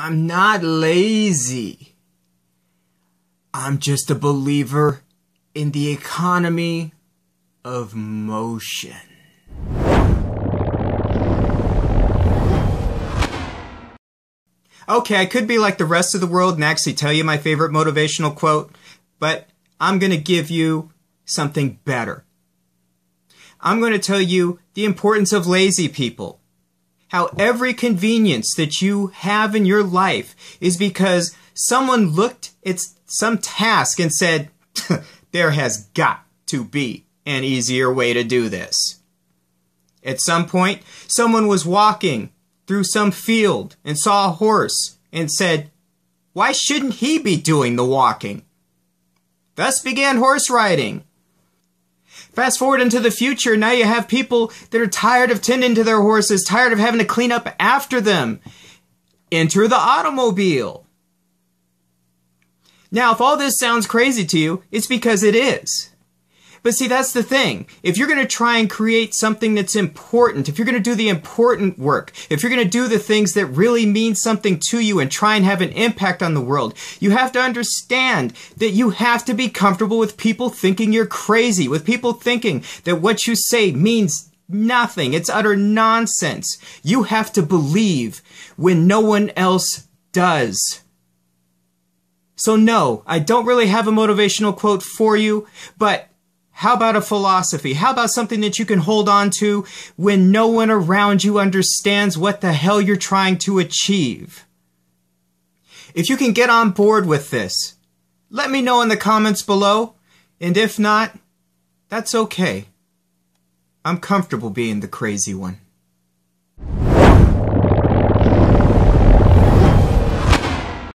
I'm not lazy. I'm just a believer in the economy of motion. Okay, I could be like the rest of the world and actually tell you my favorite motivational quote, but I'm going to give you something better. I'm going to tell you the importance of lazy people. How every convenience that you have in your life is because someone looked at some task and said, there has got to be an easier way to do this. At some point, someone was walking through some field and saw a horse and said, why shouldn't he be doing the walking? Thus began horse riding. Fast forward into the future, now you have people that are tired of tending to their horses, tired of having to clean up after them. Enter the automobile. Now, if all this sounds crazy to you, it's because it is. But see, that's the thing. If you're going to try and create something that's important, if you're going to do the important work, if you're going to do the things that really mean something to you and try and have an impact on the world, you have to understand that you have to be comfortable with people thinking you're crazy, with people thinking that what you say means nothing. It's utter nonsense. You have to believe when no one else does. So no, I don't really have a motivational quote for you, but how about a philosophy? How about something that you can hold on to when no one around you understands what the hell you're trying to achieve? If you can get on board with this, let me know in the comments below. And if not, that's okay. I'm comfortable being the crazy one.